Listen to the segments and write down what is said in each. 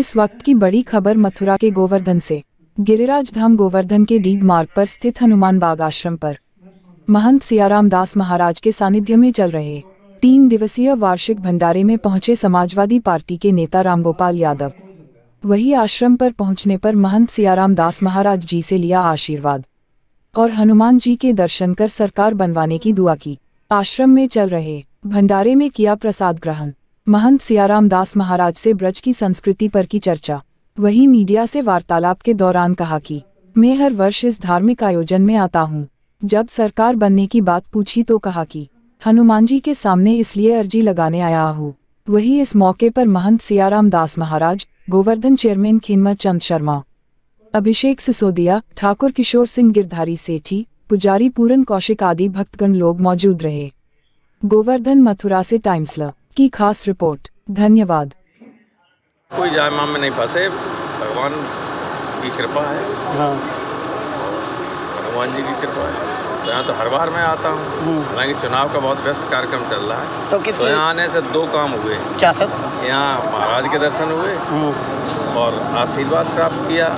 इस वक्त की बड़ी खबर मथुरा के गोवर्धन से। गिरिराज धाम गोवर्धन के डीग मार्ग पर स्थित हनुमान बाग आश्रम पर। महंत सियाराम दास महाराज के सानिध्य में चल रहे। तीन दिवसीय वार्षिक भंडारे में पहुँचे समाजवादी पार्टी के नेता रामगोपाल यादव। वही आश्रम पर पहुँचने पर महंत सियाराम दास महाराज जी से लिया आशीर्वाद। और हनुमान जी के दर्शन कर सरकार बनवाने की दुआ की। आश्रम में चल रहे। भंडारे में किया प्रसाद ग्रहण। महंत सियाराम दास महाराज से ब्रज की संस्कृति पर की चर्चा। वही मीडिया से वार्तालाप के दौरान कहा कि, मैं हर वर्ष इस धार्मिक आयोजन में आता हूँ। जब सरकार बनने की बात पूछी तो कहा कि, हनुमान जी के सामने इसलिए अर्जी लगाने आया हूँ। वही इस मौके पर महंत सियाराम दास महाराज, गोवर्धन चेयरमैन खिनमत चंद शर्मा, अभिषेक सिसोदिया, ठाकुर किशोर सिंह गिरधारी सेठी, पुजारी पूरन कौशिक आदि भक्तगण लोग मौजूद रहे। गोवर्धन मथुरा से टाइम्स ल की खास रिपोर्ट। धन्यवाद। कोई जाए माम में नहीं फंसे। भगवान की कृपा है। हाँ। हनुमान जी की कृपा है। तो यहाँ तो हर बार मैं आता हूँ। हालाँकि चुनाव का बहुत व्यस्त कार्यक्रम चल रहा है। तो तो यहाँ आने से दो काम हुए। क्या सर? यहाँ महाराज के दर्शन हुए। हम्म, और आशीर्वाद प्राप्त किया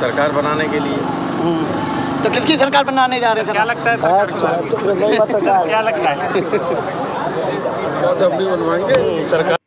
सरकार बनाने के लिए। हम्म। तो किसकी सरकार बनाने जा रहे हैं? क्या लगता है सरकार क्या लगता है? सरकार